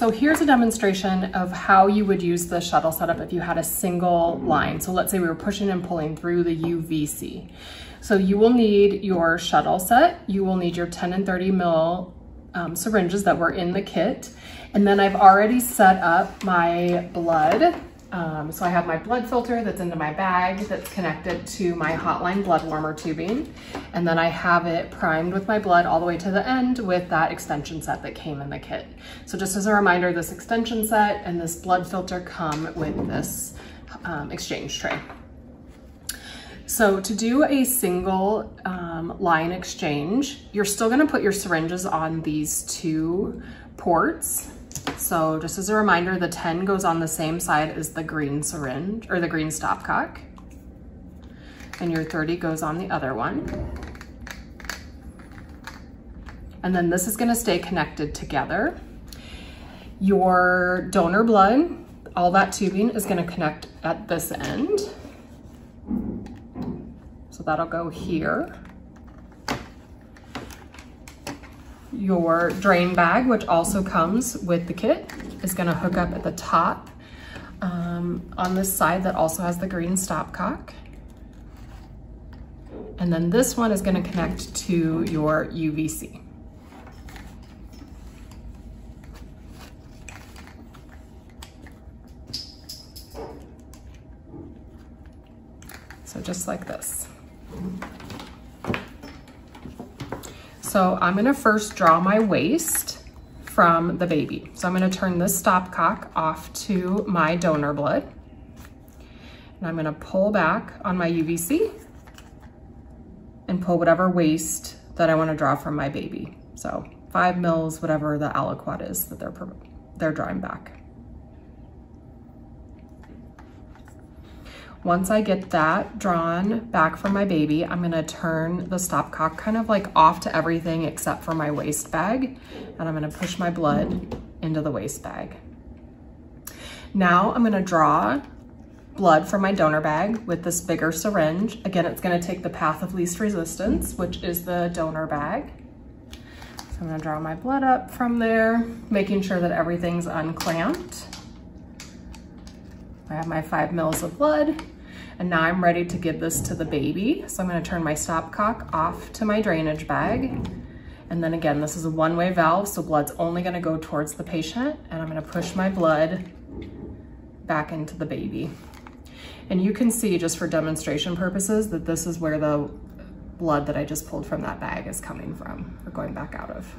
So here's a demonstration of how you would use the shuttle setup if you had a single line. So let's say we were pushing and pulling through the UVC. So you will need your shuttle set, you will need your 10 and 30 mil um, syringes that were in the kit, and then I've already set up my blood um, so I have my blood filter that's into my bag that's connected to my Hotline blood warmer tubing. And then I have it primed with my blood all the way to the end with that extension set that came in the kit. So just as a reminder, this extension set and this blood filter come with this um, exchange tray. So to do a single um, line exchange, you're still gonna put your syringes on these two ports so just as a reminder, the 10 goes on the same side as the green syringe or the green stopcock. And your 30 goes on the other one. And then this is gonna stay connected together. Your donor blood, all that tubing is gonna connect at this end. So that'll go here. Your drain bag, which also comes with the kit, is gonna hook up at the top um, on this side that also has the green stopcock. And then this one is gonna connect to your UVC. So just like this. So I'm gonna first draw my waste from the baby. So I'm gonna turn this stopcock off to my donor blood. And I'm gonna pull back on my UVC and pull whatever waste that I wanna draw from my baby. So five mils, whatever the aliquot is that they're, they're drawing back. Once I get that drawn back from my baby, I'm gonna turn the stopcock kind of like off to everything except for my waste bag. And I'm gonna push my blood into the waste bag. Now I'm gonna draw blood from my donor bag with this bigger syringe. Again, it's gonna take the path of least resistance, which is the donor bag. So I'm gonna draw my blood up from there, making sure that everything's unclamped. I have my five mils of blood and now I'm ready to give this to the baby. So I'm gonna turn my stopcock off to my drainage bag. And then again, this is a one-way valve, so blood's only gonna go towards the patient and I'm gonna push my blood back into the baby. And you can see just for demonstration purposes that this is where the blood that I just pulled from that bag is coming from or going back out of.